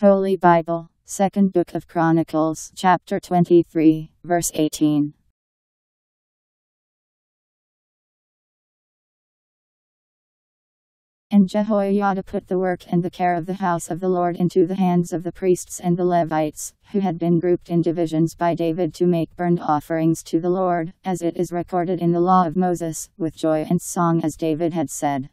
Holy Bible, Second Book of Chronicles, chapter 23, verse 18. And Jehoiada put the work and the care of the house of the Lord into the hands of the priests and the Levites, who had been grouped in divisions by David to make burnt offerings to the Lord, as it is recorded in the law of Moses, with joy and song as David had said.